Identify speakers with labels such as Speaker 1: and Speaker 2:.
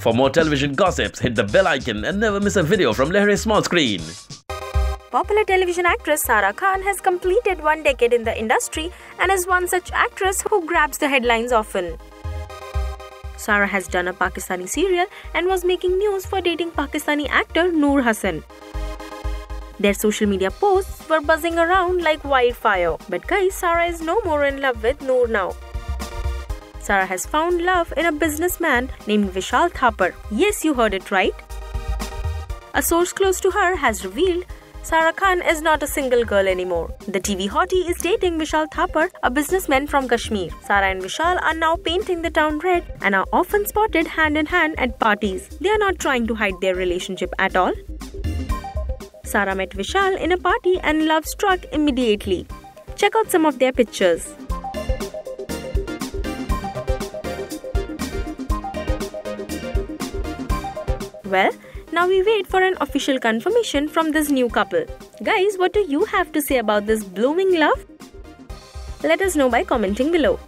Speaker 1: For more television gossips, hit the bell icon and never miss a video from Lehren small screen.
Speaker 2: Popular television actress Sara Khan has completed one decade in the industry and is one such actress who grabs the headlines often. Sara has done a Pakistani serial and was making news for dating Pakistani actor Noor Hassan. Their social media posts were buzzing around like wildfire. But guys, Sara is no more in love with Noor now. Sara has found love in a businessman named Vishal Thapper. Yes, you heard it right. A source close to her has revealed Sara Khan is not a single girl anymore. The TV hottie is dating Vishal Thapper, a businessman from Kashmir. Sara and Vishal are now painting the town red and are often spotted hand in hand at parties. They are not trying to hide their relationship at all. Sara met Vishal in a party and love struck immediately. Check out some of their pictures. Well, now we wait for an official confirmation from this new couple. Guys, what do you have to say about this blooming love? Let us know by commenting below.